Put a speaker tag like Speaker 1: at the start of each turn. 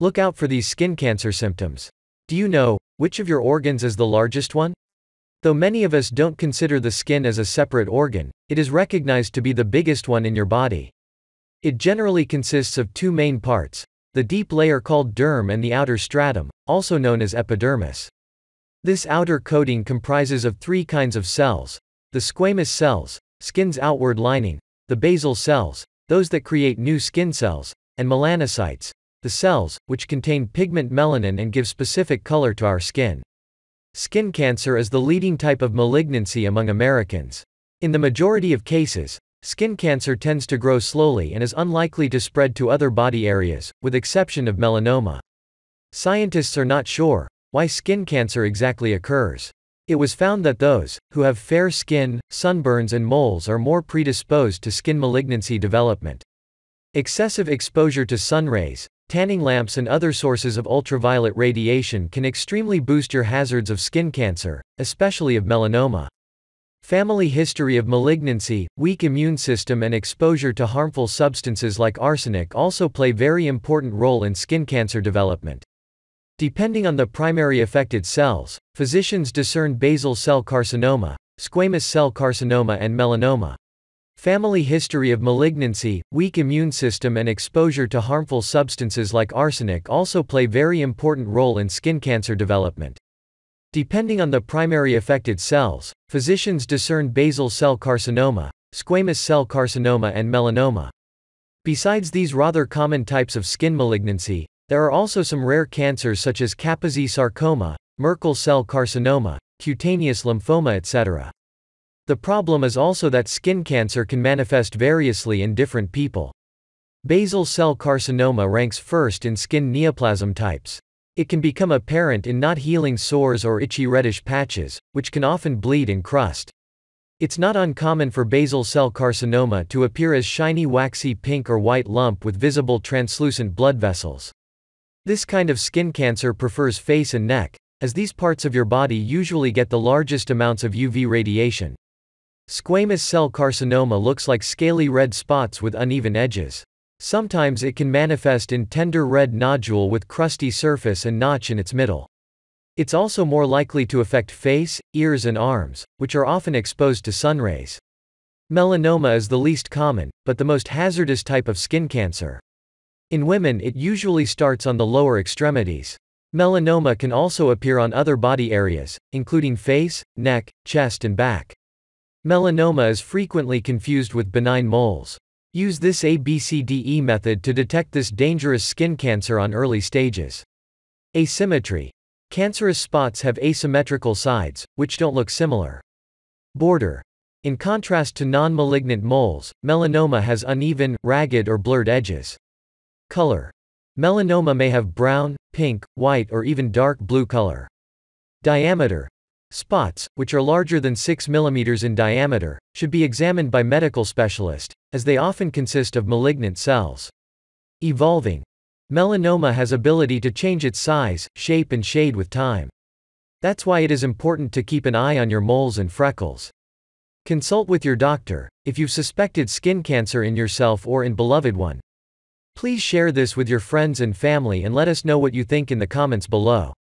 Speaker 1: Look out for these skin cancer symptoms. Do you know which of your organs is the largest one? Though many of us don't consider the skin as a separate organ, it is recognized to be the biggest one in your body. It generally consists of two main parts the deep layer called derm and the outer stratum, also known as epidermis. This outer coating comprises of three kinds of cells the squamous cells, skin's outward lining, the basal cells, those that create new skin cells, and melanocytes, the cells, which contain pigment melanin and give specific color to our skin. Skin cancer is the leading type of malignancy among Americans. In the majority of cases, skin cancer tends to grow slowly and is unlikely to spread to other body areas, with exception of melanoma. Scientists are not sure why skin cancer exactly occurs. It was found that those who have fair skin, sunburns and moles are more predisposed to skin malignancy development. Excessive exposure to sun rays, tanning lamps and other sources of ultraviolet radiation can extremely boost your hazards of skin cancer, especially of melanoma. Family history of malignancy, weak immune system and exposure to harmful substances like arsenic also play very important role in skin cancer development. Depending on the primary affected cells, physicians discern basal cell carcinoma, squamous cell carcinoma and melanoma. Family history of malignancy, weak immune system and exposure to harmful substances like arsenic also play very important role in skin cancer development. Depending on the primary affected cells, physicians discern basal cell carcinoma, squamous cell carcinoma and melanoma. Besides these rather common types of skin malignancy, there are also some rare cancers such as Kaposi sarcoma, Merkel cell carcinoma, cutaneous lymphoma etc. The problem is also that skin cancer can manifest variously in different people. Basal cell carcinoma ranks first in skin neoplasm types. It can become apparent in not healing sores or itchy reddish patches, which can often bleed and crust. It's not uncommon for basal cell carcinoma to appear as shiny waxy pink or white lump with visible translucent blood vessels. This kind of skin cancer prefers face and neck, as these parts of your body usually get the largest amounts of UV radiation. Squamous cell carcinoma looks like scaly red spots with uneven edges. Sometimes it can manifest in tender red nodule with crusty surface and notch in its middle. It's also more likely to affect face, ears and arms, which are often exposed to sun rays. Melanoma is the least common, but the most hazardous type of skin cancer. In women it usually starts on the lower extremities. Melanoma can also appear on other body areas, including face, neck, chest and back. Melanoma is frequently confused with benign moles. Use this ABCDE method to detect this dangerous skin cancer on early stages. Asymmetry. Cancerous spots have asymmetrical sides, which don't look similar. Border. In contrast to non-malignant moles, melanoma has uneven, ragged or blurred edges. Color. Melanoma may have brown, pink, white or even dark blue color. Diameter. Spots, which are larger than 6 mm in diameter, should be examined by medical specialist, as they often consist of malignant cells. Evolving. Melanoma has ability to change its size, shape and shade with time. That's why it is important to keep an eye on your moles and freckles. Consult with your doctor, if you've suspected skin cancer in yourself or in beloved one. Please share this with your friends and family and let us know what you think in the comments below.